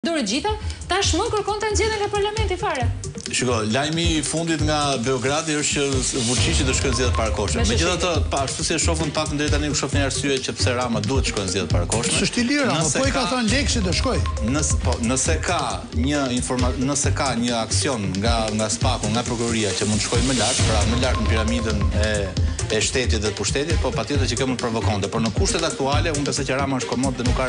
Dorë gjitha, tash më kërkon ta nxjerrë nga parlamenti fare. Shiko, lajmi i fundit nga Beogradi është që Vuçiqi do shkojë në zgjedhje të parakohshme. Megjithatë, pa ashtu si e shofun pak deri tani nuk shoh ndonjë arsye që pse Rama duhet të shkojë në zgjedhje të parakohshme. S'është i lirë Rama, po i ka thënë Lekshi do shkojë. Nëse po, nëse ka një informacion, nëse ka një aksion nga nga SPAK-u, nga prokuroria që mund të shkojë më lart, pra më lart në piramidën e e shtetit dhe të pushtetit, po patjetër që kjo mund të provokonte, por në kushtet aktuale unë besoj që Rama është komod dhe nuk ka